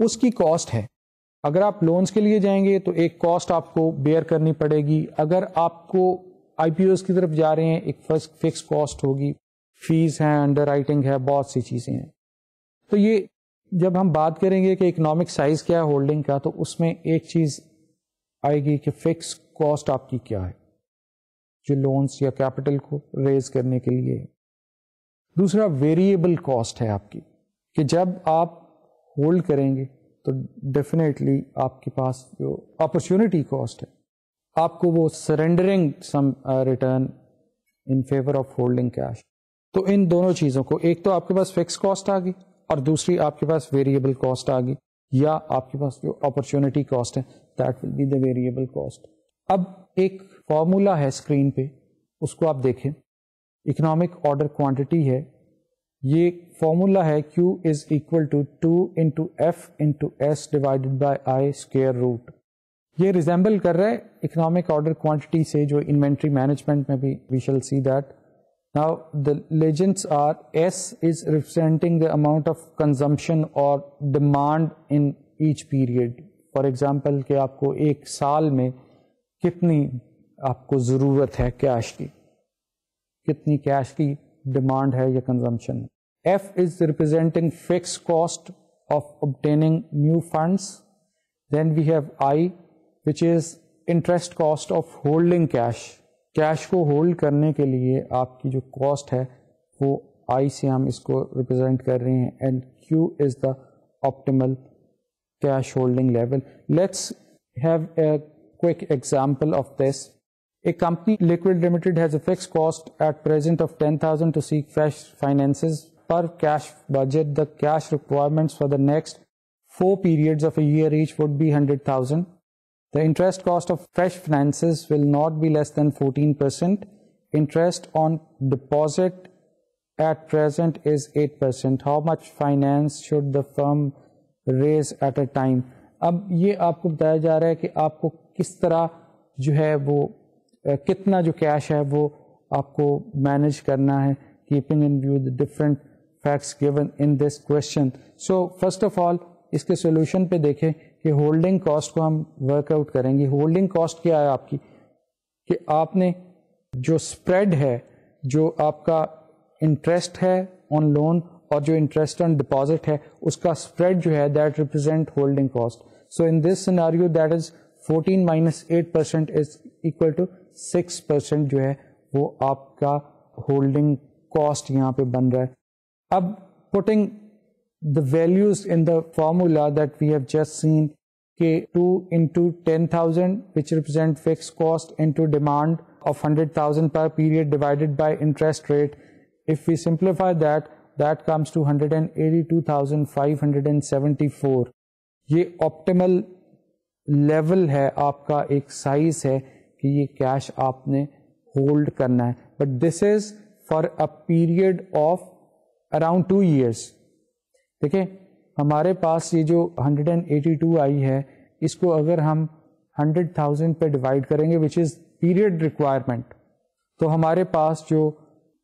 उसकी कॉस्ट है। अगर आप लोन्स के लिए जाएँगे तो एक कॉस्ट आपको बेयर करनी पड़ेगी। अगर आपको आईपीओ की तरफ़ जा रहे हैं, एक फ़र्स्ट फिक्स कॉस्ट होगी। फ़ीस है अंडर राइटिंग है, बहुत सी चीज़ें हैं। तो ये जब हम बात करेंगे कि इकोनॉमिक साइज़ क्या है होल्डिंग का तो उसमें एक चीज़ आएगी कि फिक्स कॉस्ट आपकी क्या है? जो लोन्स या कैपिटल को रेज करने के लिए। दूसरा वेरिएबल कॉस्ट है आपकी। कि जब आप होल्ड करेंगे तो डेफिनेटली आपके पास जो अपॉर्चुनिटी कॉस्ट है, आपको वो surrendering some return in favour of holding cash तो इन दोनों चीज़ों को, एक तो आपके पास फिक्स कॉस्ट आ गई और दूसरी, आपके पास वेरिएबल कॉस्ट आ गई, या आपके पास जो अपॉर्चुनिटी कॉस्ट है that will be the variable cost अब एक फॉर्मूला है स्क्रीन पे, उसको आप देखें। इकोनॉमिक ऑर्डर क्वांटिटी है। ये फॉर्मूला है Q is equal to two into F into S divided by I square root ये रिजेंबल कर रहा है इकोनॉमिक ऑर्डर क्वांटिटी से, जो इन्वेंट्री मैनेजमेंट में भी we shall see that legends are S is representing the amount of consumption और demand in each period for example कि आपको एक साल में कितनी आपको ज़रूरत है कैश की? कितनी कैश की डिमांड है या consumption F is representing fix cost of obtaining new then we have I which is interest cost of holding cash cash को होल्ड करने के लिए आपकी जो कॉस्ट है वो आई से हम इसको रिप्रेजेंट कर रहे हैं and Q is the optimal cash holding level let's have a quick example of this A company, Liquid Limited, has a fixed cost at present of 10,000 to seek fresh finances per cash budget. The cash requirements for the next four periods of a year each would be 100,000. The interest cost of fresh finances will not be less than 14%. Interest on deposit at present is 8%. How much finance should the firm raise at a time? अब ये आपको बताया जा रहा है कि आपको किस तरह जो है वो कितना जो कैश है वो आपको मैनेज करना है keeping in view the different given in this question so first of all इसके सोल्यूशन पे देखें कि होल्डिंग कॉस्ट को हम वर्कआउट करेंगे। होल्डिंग कॉस्ट क्या है आपकी? कि आपने जो स्प्रेड है, जो आपका इंटरेस्ट है ऑन लोन और जो इंटरेस्ट ऑन डिपॉजिट है, उसका स्प्रेड जो है that represent holding cost so in this scenario that is 14 minus eight percent is equal to six percent जो है, वो आपका होल्डिंग कॉस्ट यहाँ पे बन रहा है। अब putting The values in the formula that we have just seen के two into ten thousand which represent fix cost into demand of 100,000 per period divided by interest rate. If we simplify that, that comes to 182,574. ये ऑप्टिमल लेवल है आपका एक साइज है कि ये कैश आपने होल्ड करना है but this is for a period of around two years देखिए हमारे पास ये जो 182 आई है इसको अगर हम 100,000 पे डिवाइड करेंगे विच इज़ पीरियड रिक्वायरमेंट तो हमारे पास जो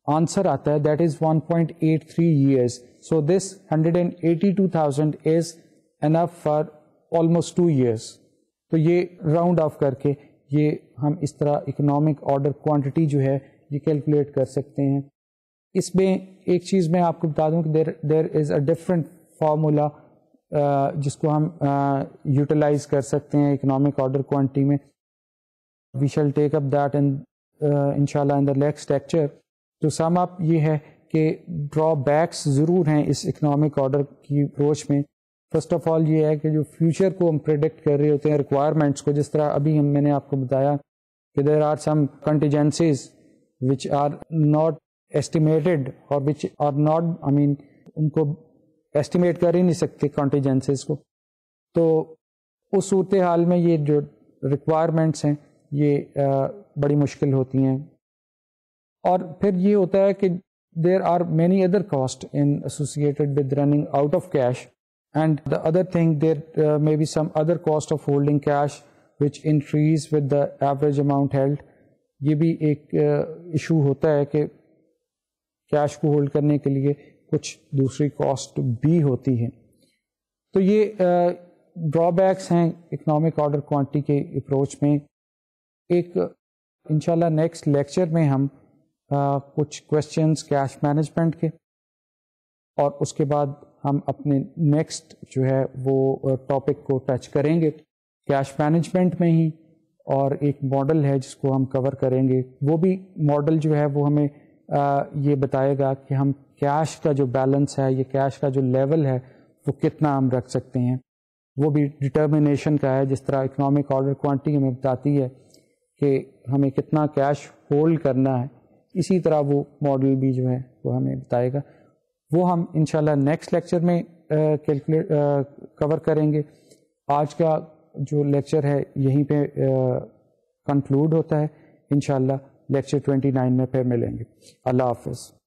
आंसर आता है that is 1.83 years so this 182,000 is enough for almost two years तो ये राउंड ऑफ़ करके ये हम इस तरह इकोनॉमिक ऑर्डर क्वांटिटी जो है ये कैलकुलेट कर सकते हैं। इसमें एक चीज़ मैं आपको बता दूँ कि there there is a different formula जिसको हम यूटिलाइज कर सकते हैं इकोनॉमिक ऑर्डर क्वांटिटी में। We shall take up that in इंशाल्लाह इन द नेक्स्ट लेक्चर तो सम अप ये है कि ड्रॉबैक्स ज़रूर हैं इस इकोनॉमिक ऑर्डर की अप्रोच में। फ़र्स्ट ऑफ़ ऑल ये है कि जो फ्यूचर को हम प्रिडिक्ट कर रहे होते हैं रिक्वायरमेंट्स को, जिस तरह अभी हम, मैंने आपको बताया कि there are some contingencies which are not estimated और which are not I mean उनको एस्टिमेट कर ही नहीं सकते कॉन्टीजेंसीज को तो उस सूरत हाल में ये जो रिक्वायरमेंट्स हैं ये आ, बड़ी मुश्किल होती हैं और फिर ये होता है कि there are many other cost in associated with running out of cash And the other thing, there uh, may be some other cost of holding cash which increase with the average amount held. ये भी एक इशू uh, होता है कि कैश को होल्ड करने के लिए कुछ दूसरी कॉस्ट भी होती है। तो ये ड्रॉबैक्स हैं इकोनॉमिक ऑर्डर क्वांटिटी के अप्रोच में। एक इंशाल्लाह नेक्स्ट लेक्चर में हम uh, कुछ क्वेश्चंस कैश मैनेजमेंट के और उसके बाद हम अपने नेक्स्ट जो है वो टॉपिक को टच करेंगे। कैश मैनेजमेंट में ही और एक मॉडल है जिसको हम कवर करेंगे। वो भी मॉडल जो है वो हमें आ, ये बताएगा कि हम कैश का जो बैलेंस है, ये कैश का जो लेवल है, वो कितना हम रख सकते हैं। वो भी डिटर्मिनेशन का है, जिस तरह इकोनॉमिक ऑर्डर क्वांटिटी हमें बताती है कि हमें कितना कैश होल्ड करना है। इसी तरह वो मॉडल भी जो है, वो हमें बताएगा। वो हम इंशाल्लाह नेक्स्ट लेक्चर में कैलकुलेट कवर करेंगे। आज का जो लेक्चर है, यहीं पे कंक्लूड होता है, इंशाल्लाह। लेक्चर 29 में फिर मिलेंगे। अल्लाह हाफिज़।